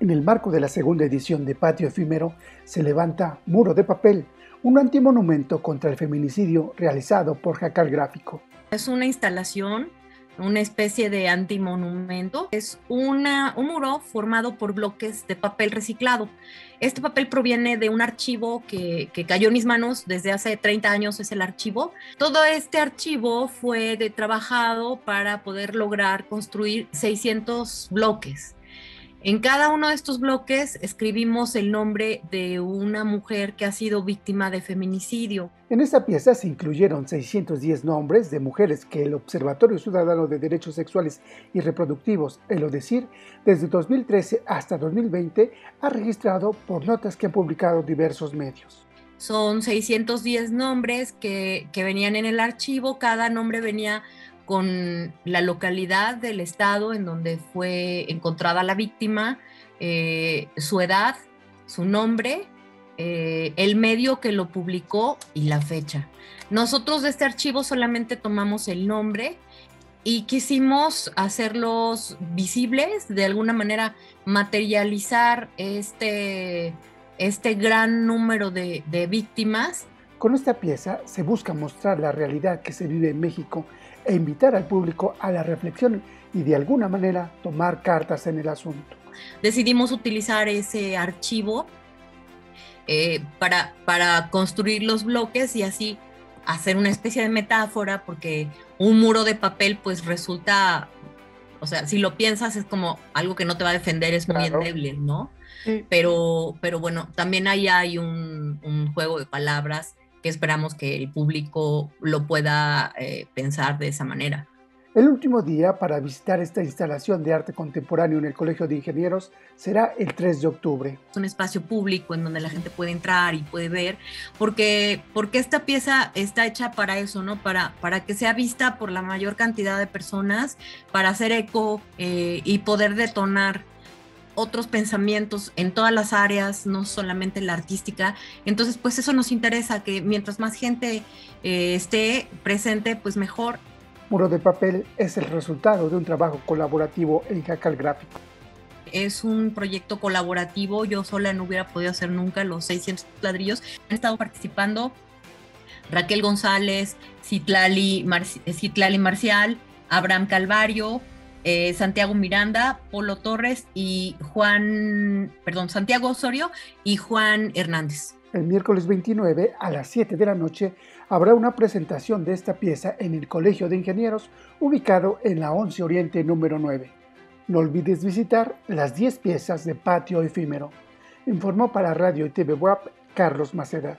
En el marco de la segunda edición de Patio Efímero se levanta Muro de Papel, un antimonumento contra el feminicidio realizado por Jacal Gráfico. Es una instalación, una especie de antimonumento. Es un muro formado por bloques de papel reciclado. Este papel proviene de un archivo que, que, cayó en mis manos desde hace 30 años, es el archivo. Todo este archivo fue de, trabajado para poder lograr construir 600 bloques. En cada uno de estos bloques escribimos el nombre de una mujer que ha sido víctima de feminicidio. En esta pieza se incluyeron 610 nombres de mujeres que el Observatorio Ciudadano de Derechos Sexuales y Reproductivos, el ODECIR, desde 2013 hasta 2020 ha registrado por notas que han publicado diversos medios. Son 610 nombres que, que venían en el archivo, cada nombre venía con la localidad del estado en donde fue encontrada la víctima, eh, su edad, su nombre, eh, el medio que lo publicó y la fecha. Nosotros de este archivo solamente tomamos el nombre y quisimos hacerlos visibles, de alguna manera materializar este, este gran número de, de víctimas. Con esta pieza se busca mostrar la realidad que se vive en México e invitar al público a la reflexión y de alguna manera tomar cartas en el asunto. Decidimos utilizar ese archivo eh, para, para construir los bloques y así hacer una especie de metáfora porque un muro de papel pues resulta, o sea, si lo piensas es como algo que no te va a defender, es muy endeble, ¿no? Sí. Pero, pero bueno, también ahí hay un, un juego de palabras esperamos que el público lo pueda eh, pensar de esa manera. El último día para visitar esta instalación de arte contemporáneo en el Colegio de Ingenieros será el 3 de octubre. Es un espacio público en donde la gente puede entrar y puede ver, porque, porque esta pieza está hecha para eso, ¿no? Para, para que sea vista por la mayor cantidad de personas, para hacer eco eh, y poder detonar otros pensamientos en todas las áreas, no solamente la artística. Entonces, pues eso nos interesa, que mientras más gente eh, esté presente, pues mejor. Muro de Papel es el resultado de un trabajo colaborativo en Jacal Gráfico. Es un proyecto colaborativo, yo sola no hubiera podido hacer nunca los 600 ladrillos. Han estado participando Raquel González, Citlali, Mar Citlali Marcial, Abraham Calvario, eh, Santiago Miranda, Polo Torres y Juan, perdón, Santiago Osorio y Juan Hernández. El miércoles 29 a las 7 de la noche habrá una presentación de esta pieza en el Colegio de Ingenieros ubicado en la 11 Oriente número 9. No olvides visitar las 10 piezas de patio efímero. Informó para Radio y TV Web Carlos Maceda.